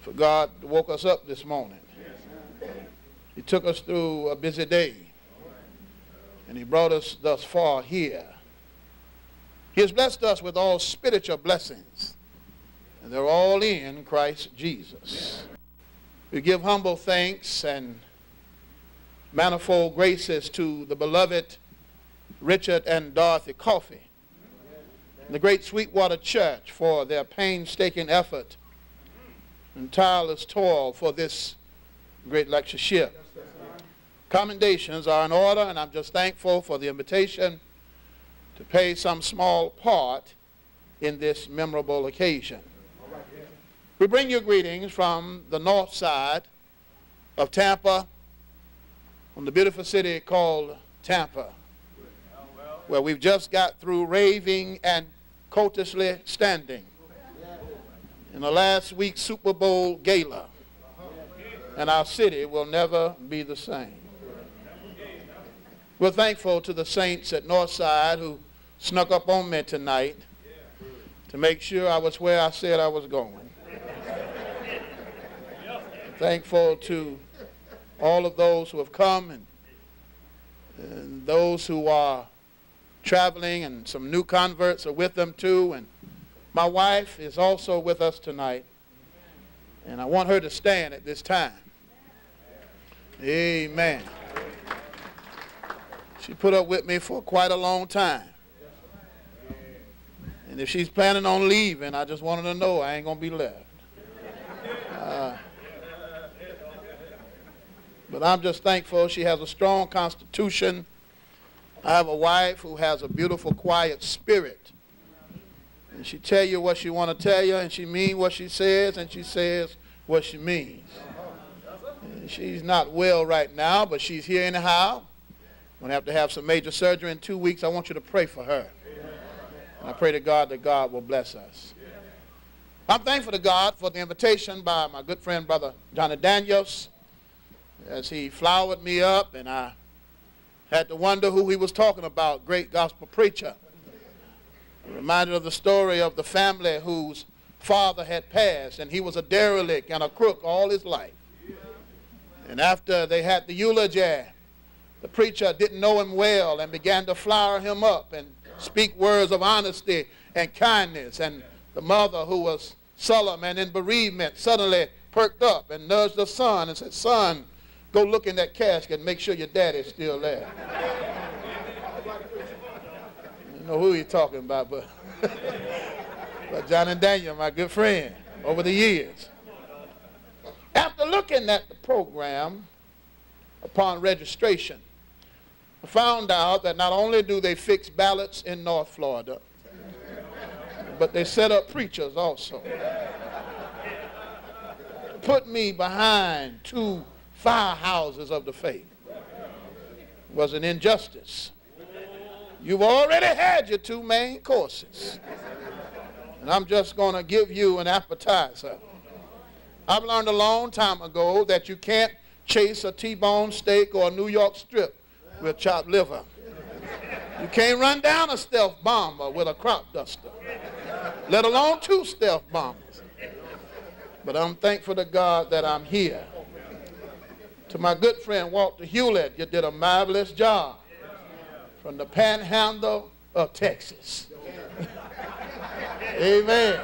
for God woke us up this morning. He took us through a busy day. And he brought us thus far here. He has blessed us with all spiritual blessings. And they're all in Christ Jesus. We give humble thanks and manifold graces to the beloved Richard and Dorothy Coffey, the great Sweetwater Church for their painstaking effort and tireless toil for this great lectureship. Commendations are in order, and I'm just thankful for the invitation to play some small part in this memorable occasion. We bring you greetings from the north side of Tampa, from the beautiful city called Tampa, where we've just got through raving and courteously standing in the last week's Super Bowl gala. And our city will never be the same. We're thankful to the saints at Northside who snuck up on me tonight to make sure I was where I said I was going. thankful to all of those who have come and, and those who are traveling and some new converts are with them too. And my wife is also with us tonight. And I want her to stand at this time. Amen. She put up with me for quite a long time. And if she's planning on leaving, I just wanted to know I ain't going to be left. Uh, but I'm just thankful she has a strong constitution. I have a wife who has a beautiful, quiet spirit. And she tell you what she want to tell you, and she mean what she says, and she says what she means. And she's not well right now, but she's here anyhow. Going to have to have some major surgery in two weeks. I want you to pray for her. And I pray to God that God will bless us. I'm thankful to God for the invitation by my good friend, Brother Johnny Daniels, as he flowered me up, and I had to wonder who he was talking about, great gospel preacher. Reminded of the story of the family whose father had passed, and he was a derelict and a crook all his life. And after they had the eulogy, the preacher didn't know him well and began to flower him up and speak words of honesty and kindness. And the mother, who was solemn and in bereavement, suddenly perked up and nudged the son and said, Son, go look in that casket and make sure your daddy's still there. Know who he's talking about, but, but Johnny Daniels, my good friend, over the years. After looking at the program upon registration, I found out that not only do they fix ballots in North Florida, but they set up preachers also. Put me behind two firehouses of the faith was an injustice. You've already had your two main courses. And I'm just going to give you an appetizer. I've learned a long time ago that you can't chase a T-bone steak or a New York strip with chopped liver. You can't run down a stealth bomber with a crop duster, let alone two stealth bombers. But I'm thankful to God that I'm here. To my good friend Walter Hewlett, you did a marvelous job from the panhandle of Texas. Amen.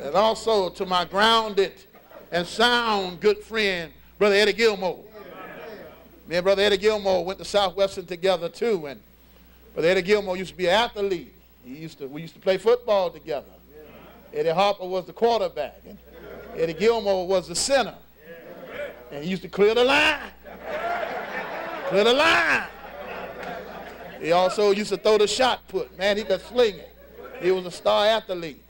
And also to my grounded and sound good friend, Brother Eddie Gilmore. Me and Brother Eddie Gilmore went to Southwestern together too. And Brother Eddie Gilmore used to be an athlete. He used to, we used to play football together. Eddie Harper was the quarterback. And Eddie Gilmore was the center. And he used to clear the line. Clear the line. He also used to throw the shot put. Man, he could sling it. He was a star athlete.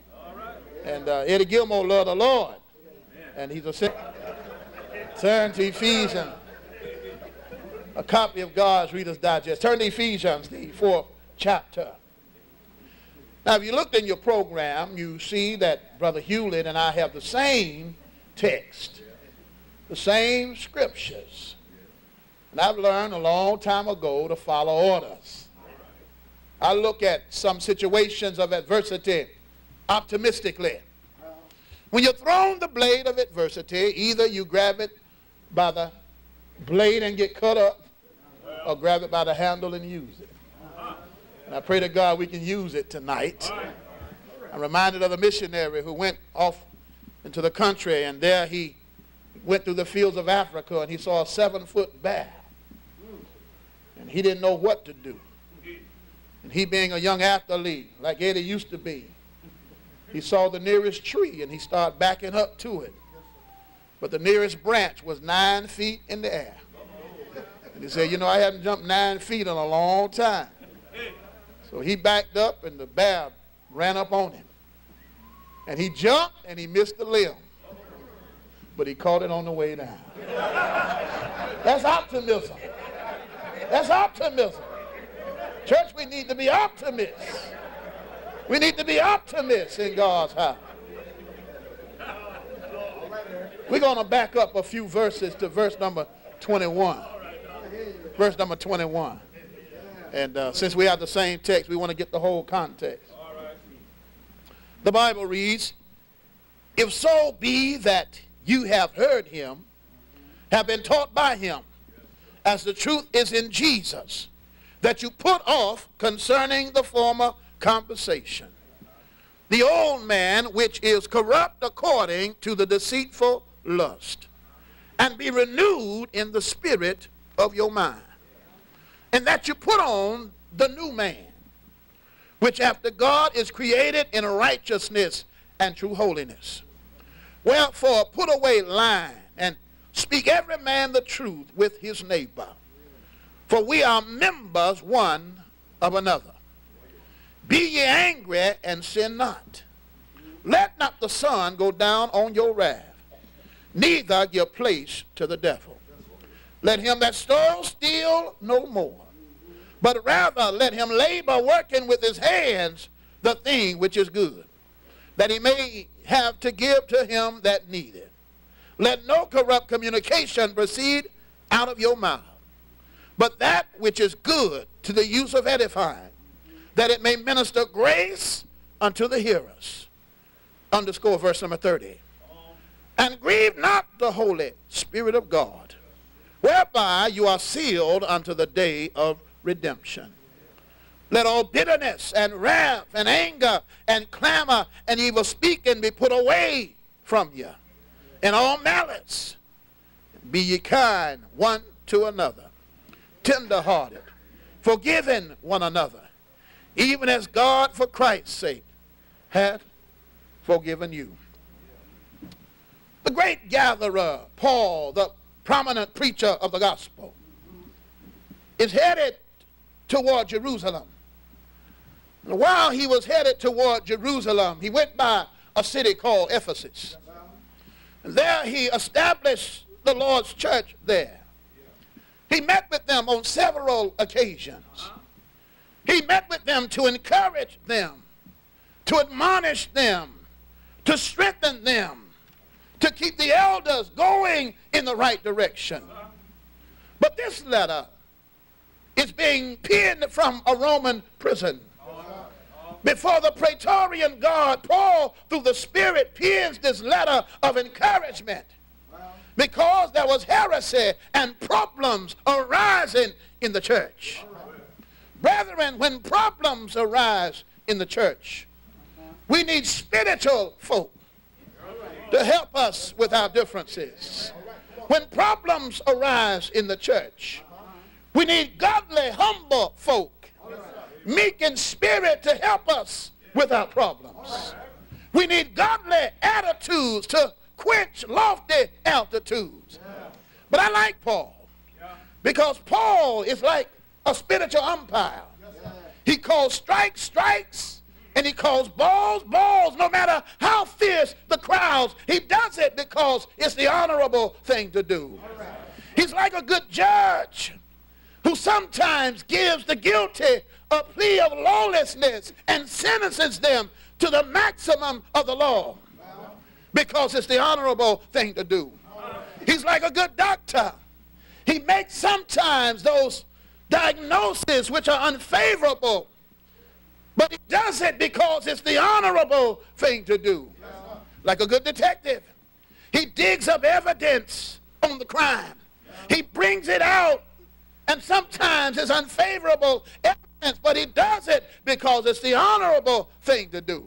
And uh, Eddie Gilmore loved the Lord. And he's a turn to Ephesians a copy of God's Reader's Digest. Turn to Ephesians, the fourth chapter. Now, if you looked in your program, you see that Brother Hewlett and I have the same text, the same scriptures. And I've learned a long time ago to follow orders. I look at some situations of adversity optimistically. When you're thrown the blade of adversity, either you grab it by the blade and get cut up, or grab it by the handle and use it. And I pray to God we can use it tonight. I'm reminded of a missionary who went off into the country, and there he went through the fields of Africa and he saw a seven foot bear. And he didn't know what to do. And he, being a young athlete, like Eddie used to be, he saw the nearest tree and he started backing up to it. But the nearest branch was nine feet in the air. And he said, You know, I haven't jumped nine feet in a long time. So he backed up and the bear ran up on him. And he jumped and he missed the limb. But he caught it on the way down. That's optimism. That's optimism. Church, we need to be optimists. We need to be optimists in God's house. We're going to back up a few verses to verse number 21. Verse number 21. And uh, since we have the same text, we want to get the whole context. The Bible reads, If so be that you have heard him, have been taught by him, as the truth is in Jesus, that you put off concerning the former conversation. The old man which is corrupt according to the deceitful lust, and be renewed in the spirit of your mind. And that you put on the new man, which after God is created in righteousness and true holiness. Wherefore put away lying and speak every man the truth with his neighbor. For we are members one of another. Be ye angry and sin not. Let not the sun go down on your wrath, neither give place to the devil. Let him that stole steal no more, but rather let him labor working with his hands the thing which is good, that he may have to give to him that needeth. Let no corrupt communication proceed out of your mouth, but that which is good to the use of edifying that it may minister grace unto the hearers. Underscore verse number 30. And grieve not the Holy Spirit of God, whereby you are sealed unto the day of redemption. Let all bitterness and wrath and anger and clamor and evil speaking be put away from you. And all malice. Be ye kind one to another, tenderhearted, forgiving one another even as God, for Christ's sake, hath forgiven you. The great gatherer, Paul, the prominent preacher of the gospel, is headed toward Jerusalem. And while he was headed toward Jerusalem, he went by a city called Ephesus. And there he established the Lord's church there. He met with them on several occasions. He met with them to encourage them, to admonish them, to strengthen them, to keep the elders going in the right direction. But this letter is being penned from a Roman prison. Before the Praetorian Guard, Paul, through the Spirit, pens this letter of encouragement because there was heresy and problems arising in the church. Brethren, when problems arise in the church, we need spiritual folk to help us with our differences. When problems arise in the church, we need godly, humble folk, meek in spirit to help us with our problems. We need godly attitudes to quench lofty altitudes. But I like Paul because Paul is like a spiritual umpire. He calls strikes, strikes, and he calls balls, balls, no matter how fierce the crowds. He does it because it's the honorable thing to do. He's like a good judge who sometimes gives the guilty a plea of lawlessness and sentences them to the maximum of the law because it's the honorable thing to do. He's like a good doctor. He makes sometimes those diagnoses which are unfavorable. But he does it because it's the honorable thing to do. like a good detective. He digs up evidence on the crime. He brings it out, and sometimes it's unfavorable evidence, but he does it because it's the honorable thing to do.